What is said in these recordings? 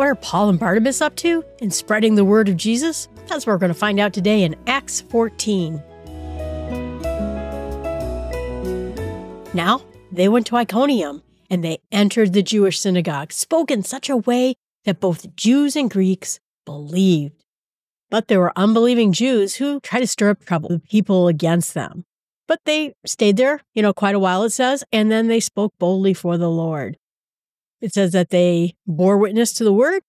What are Paul and Barnabas up to in spreading the word of Jesus? That's what we're going to find out today in Acts 14. Now, they went to Iconium and they entered the Jewish synagogue, spoke in such a way that both Jews and Greeks believed. But there were unbelieving Jews who tried to stir up trouble, with people against them. But they stayed there, you know, quite a while, it says, and then they spoke boldly for the Lord. It says that they bore witness to the word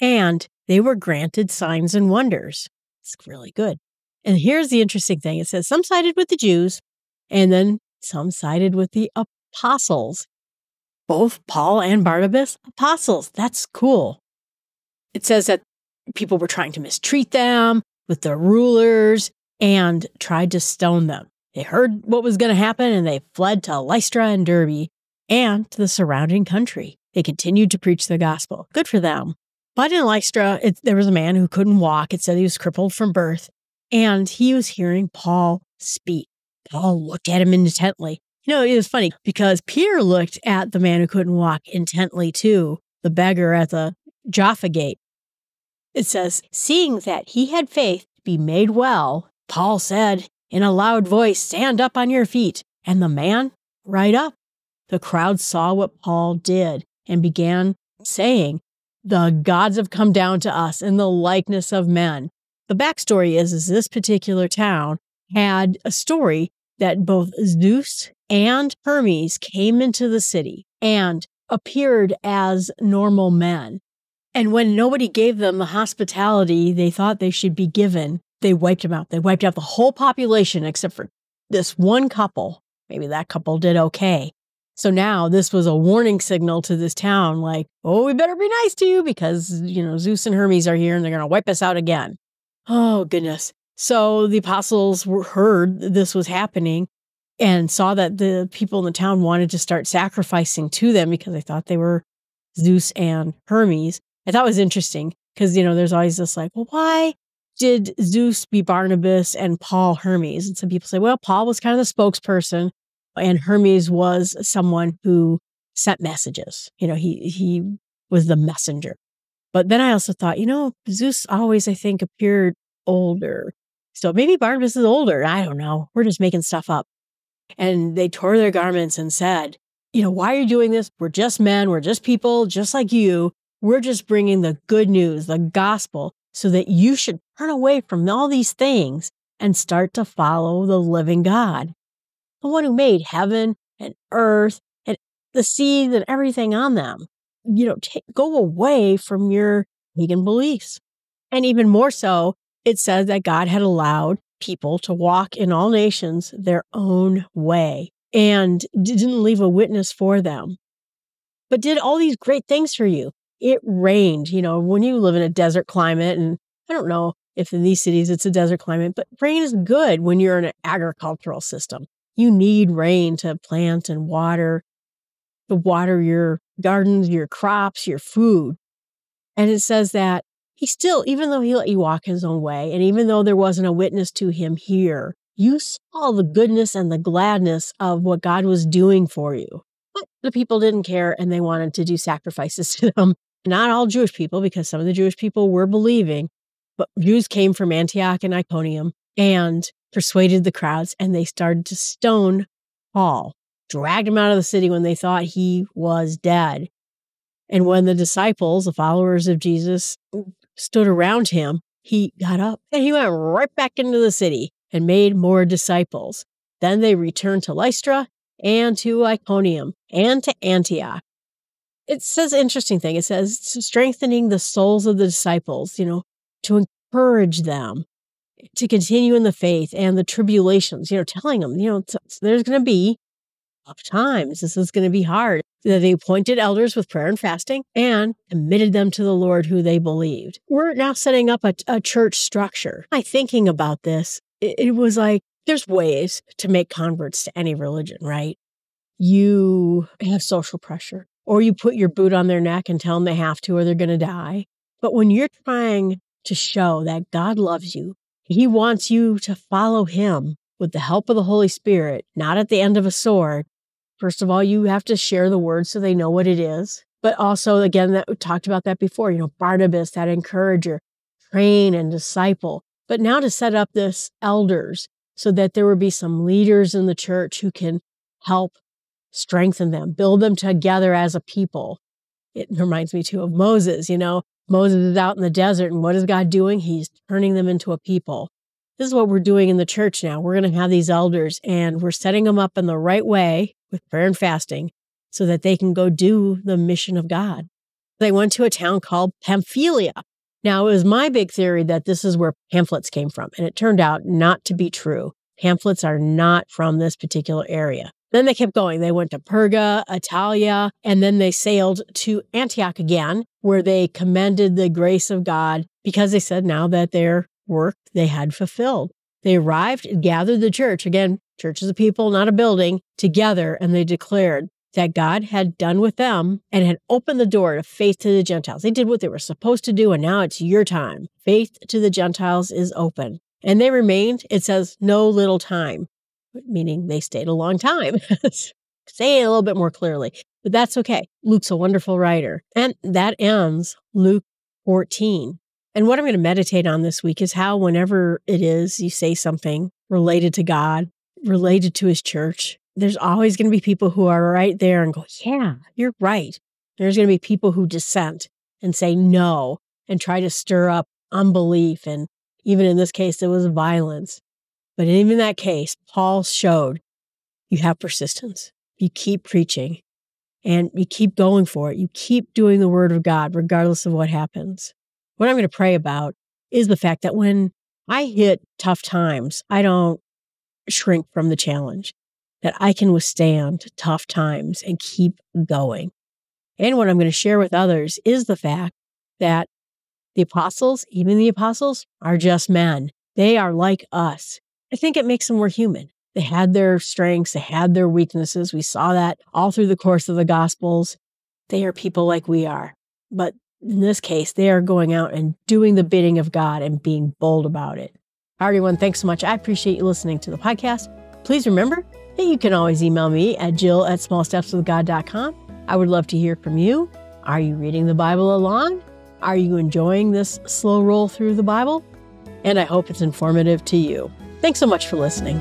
and they were granted signs and wonders. It's really good. And here's the interesting thing it says some sided with the Jews, and then some sided with the apostles. Both Paul and Barnabas, apostles. That's cool. It says that people were trying to mistreat them with the rulers and tried to stone them. They heard what was going to happen and they fled to Lystra and Derbe and to the surrounding country. They continued to preach the gospel. Good for them. But in Lystra, it, there was a man who couldn't walk. It said he was crippled from birth, and he was hearing Paul speak. Paul looked at him intently. You know, it was funny because Peter looked at the man who couldn't walk intently too, the beggar at the Jaffa gate. It says, seeing that he had faith to be made well, Paul said in a loud voice, Stand up on your feet. And the man, right up. The crowd saw what Paul did and began saying, The gods have come down to us in the likeness of men. The backstory is, is this particular town had a story that both Zeus and Hermes came into the city and appeared as normal men. And when nobody gave them the hospitality they thought they should be given, they wiped them out. They wiped out the whole population except for this one couple. Maybe that couple did okay. So now this was a warning signal to this town like, oh, we better be nice to you because, you know, Zeus and Hermes are here and they're going to wipe us out again. Oh, goodness. So the apostles were, heard this was happening and saw that the people in the town wanted to start sacrificing to them because they thought they were Zeus and Hermes. I thought was interesting because, you know, there's always this like, well, why did Zeus be Barnabas and Paul Hermes? And some people say, well, Paul was kind of the spokesperson and Hermes was someone who sent messages. You know, he, he was the messenger. But then I also thought, you know, Zeus always, I think, appeared older. So maybe Barnabas is older. I don't know. We're just making stuff up. And they tore their garments and said, You know, why are you doing this? We're just men. We're just people, just like you. We're just bringing the good news, the gospel, so that you should turn away from all these things and start to follow the living God, the one who made heaven and earth and the seas and everything on them. You know, go away from your pagan beliefs. And even more so, it says that God had allowed people to walk in all nations their own way and didn't leave a witness for them, but did all these great things for you. It rained, you know, when you live in a desert climate, and I don't know if in these cities it's a desert climate, but rain is good when you're in an agricultural system. You need rain to plant and water, to water your gardens, your crops, your food. And it says that he still, even though he let you walk his own way, and even though there wasn't a witness to him here, you saw the goodness and the gladness of what God was doing for you. But the people didn't care and they wanted to do sacrifices to them. Not all Jewish people, because some of the Jewish people were believing, but Jews came from Antioch and Iconium and persuaded the crowds, and they started to stone Paul, dragged him out of the city when they thought he was dead. And when the disciples, the followers of Jesus, stood around him, he got up and he went right back into the city and made more disciples. Then they returned to Lystra and to Iconium and to Antioch. It says interesting thing. It says strengthening the souls of the disciples, you know, to encourage them to continue in the faith and the tribulations, you know, telling them, you know, there's going to be tough times. This is going to be hard. They appointed elders with prayer and fasting and committed them to the Lord who they believed. We're now setting up a, a church structure. My thinking about this, it, it was like, there's ways to make converts to any religion, right? You have social pressure, or you put your boot on their neck and tell them they have to or they're going to die. But when you're trying to show that God loves you, He wants you to follow Him with the help of the Holy Spirit, not at the end of a sword, First of all, you have to share the word so they know what it is. But also, again, that we talked about that before, you know, Barnabas, that encourager, train and disciple. But now to set up this elders so that there would be some leaders in the church who can help strengthen them, build them together as a people. It reminds me too of Moses, you know, Moses is out in the desert and what is God doing? He's turning them into a people. This is what we're doing in the church now. We're going to have these elders and we're setting them up in the right way with prayer and fasting so that they can go do the mission of God. They went to a town called Pamphylia. Now, it was my big theory that this is where pamphlets came from, and it turned out not to be true. Pamphlets are not from this particular area. Then they kept going. They went to Perga, Attalia, and then they sailed to Antioch again, where they commended the grace of God because they said now that their work they had fulfilled. They arrived and gathered the church, again, churches of people, not a building, together, and they declared that God had done with them and had opened the door to faith to the Gentiles. They did what they were supposed to do, and now it's your time. Faith to the Gentiles is open. And they remained, it says, no little time, meaning they stayed a long time. Say it a little bit more clearly, but that's okay. Luke's a wonderful writer. And that ends Luke 14. And what I'm going to meditate on this week is how, whenever it is you say something related to God, related to his church, there's always going to be people who are right there and go, Yeah, you're right. There's going to be people who dissent and say no and try to stir up unbelief. And even in this case, it was violence. But even in that case, Paul showed you have persistence. You keep preaching and you keep going for it. You keep doing the word of God, regardless of what happens. What I'm going to pray about is the fact that when I hit tough times, I don't shrink from the challenge that I can withstand tough times and keep going. And what I'm going to share with others is the fact that the apostles, even the apostles, are just men. They are like us. I think it makes them more human. They had their strengths, they had their weaknesses. We saw that all through the course of the Gospels. They are people like we are. But in this case, they are going out and doing the bidding of God and being bold about it. Everyone, thanks so much. I appreciate you listening to the podcast. Please remember that you can always email me at jill at smallstepswithgod.com. I would love to hear from you. Are you reading the Bible along? Are you enjoying this slow roll through the Bible? And I hope it's informative to you. Thanks so much for listening.